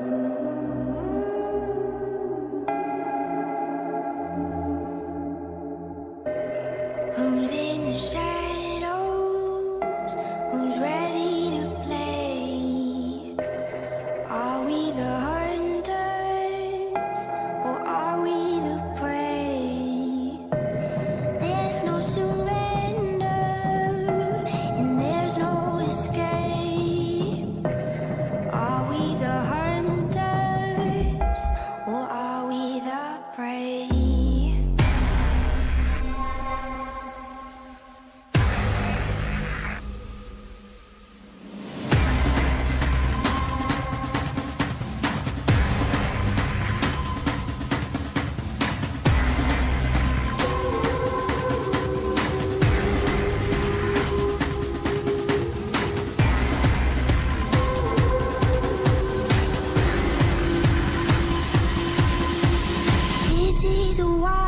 Who's the prey? This